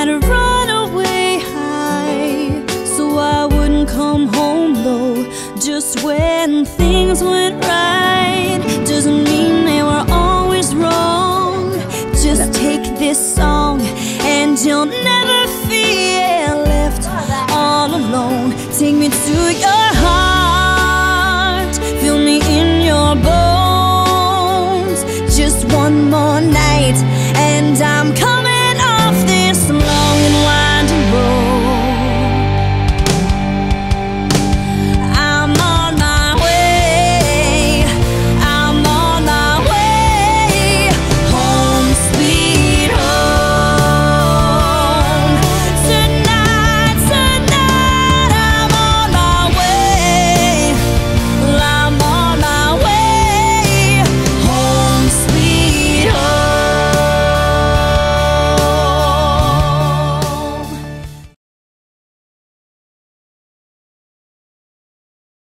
had a runaway high. So I wouldn't come home low Just when things went right. Doesn't mean they were always wrong. Just take this song And you'll never feel left all alone. Take me to your heart. Feel me in your bones. Just one more night